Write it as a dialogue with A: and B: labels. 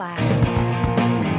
A: slash.